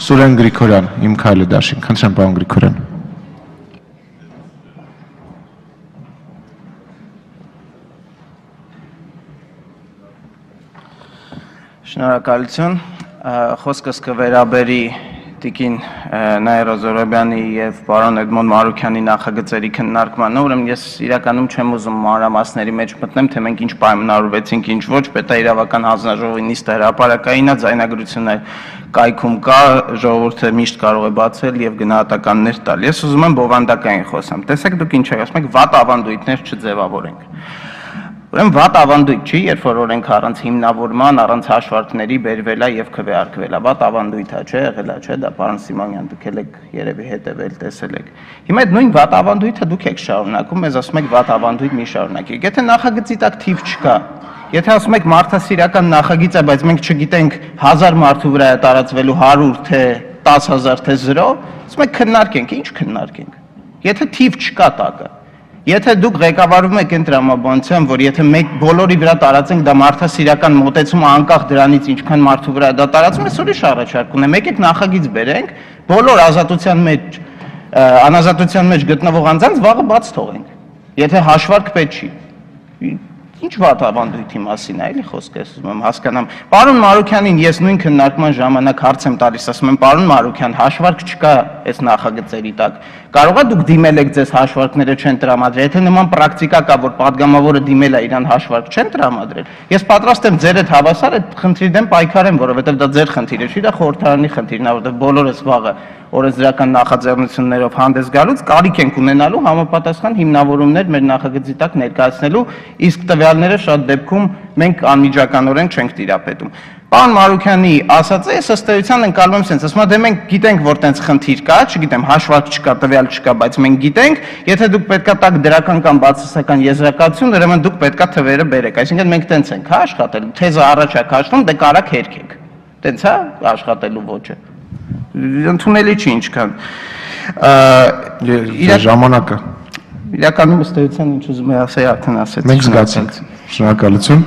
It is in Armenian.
Սուրեն Գրիգորյան, իմ քայլը դաշին։ Խնդրեմ, պարոն Գրիգորյան։ Շնորհակալություն։ Խոսքս կվերաբերի Տիկին Նայրա Զորոբյանի եւ պարոն Էդմոն Մարուկյանի նախագծերի քննարկմանը, ուրեմն ես իրականում չեմ ուզում մանրամասների մեջ մտնեմ, թե մենք ինչ պայմանավորվեցինք, ինչ ոչ, պետաիրավական հանձնաժողովի նիստը հրապարակայինա ձայնագրությունը կայքում կա, ժողովուրդը միշտ կարող է բացել եւ գնահատականներ տալ։ Ես ուզում եմ բովանդակային խոսամ։ Տեսեք դուք ինչ եք ասում, վատ ավանդույթներ չձևավորենք։ Ուրեմն վատ ավանդույթ չի, երբ որ օրենք առանց հիմնավորման, առանց հաշվարկների բերվել է եւ քվեարկվել է։ Վատ ավանդույթ է, չէ, եղել է, չէ, դա պարոն Սիմոնյան դուք եք երևի հետևել, տեսել եք։ Հիմա այդ նույն վատ ավանդույթը դուք եք շարունակում, մեզ ասում եք վատ ավանդույթ մի շարունակեք։ Եթե նախագծի տակ թիվ չկա, Եթե ասում եք մարդասիրական նախագիծ է, բայց մենք չգիտենք 1000 մարդու վրա է տարածվելու 100 թե 10000 թե 0, ասում եք քննարկենք, ինչ քննարկենք։ Եթե թիվ չկա տակը, Եթե դուք ղեկավարում եք այն տրամաբանության, որ եթե մեկ բոլորի վրա տարածենք դա մարդասիրական մոտեցումը անկախ դրանից ինչքան մարդու վրա դա տարածում է, ուրիշ առաջարկ ունեմ։ Եկեք նախագիծ բերենք, բոլոր ազատության մեջ անազատության մեջ գտնվող անձանց վաղը բաց թողենք։ Եթե հաշվարկ պետք չի Ինչ վատ ավանդույթի մասին է, էլի խոսքը ասում եմ, հասկանամ։ Պարոն Մարուկյանին ես նույն քննարկման ժամանակ հարց եմ տալիս, ասում եմ, պարոն Մարուկյան, հաշվարկ չկա այս նախագծերի տակ։ Կարո՞ղ է դուք դիմել եք ձեզ հաշվարկները չեն տրամադրել, եթե նման պրակտիկա կա, որ падգամավորը դիմել է իրան հաշվարկ չեն տրամադրել։ Ես պատրաստ եմ ձեր այդ հավասար այդ խնդրի դեմ պայքարեմ, որովհետև դա ձեր խնդիրը չէ, դա խորհրդարանի խնդիրն է, որովհետև բոլորը զբաղը օրենսդրական նախաձեռնություններով հանդես գալուց կարիք ենք ունենալու համապատասխան հիմնավորումներ մեր նախագծի տակ ներկայացնելու, իսկ տվյալները շատ դեպքում մենք անմիջականորեն չենք տիրապետում։ Պարոն Մարուկյանի ասածը ես ըստ էության ընկալում եմ sense, ասում եմ դե մենք գիտենք որ տենց խնդիր կա, չգիտեմ, հաշվարկ չկա, տվյալ չկա, բայց մենք գիտենք, եթե դուք պետքա տակ դրական կամ բացասական եզրակացություն, ուրեմն դուք պետքա թվերը բերեք։ Այսինքն մենք տենց ենք հա աշխատել, թեզը առաջ է քաշվում, դե կարակ հերքեք։ Տենց հա աշխատելու ոճը ընդունելի չի ինչքան։ Իր ժամանակը Իրականում ըստ էության ինչ ուզում եմ ասել, արդեն ասեցի։ մենք զգացինք։ Շնորհակալություն։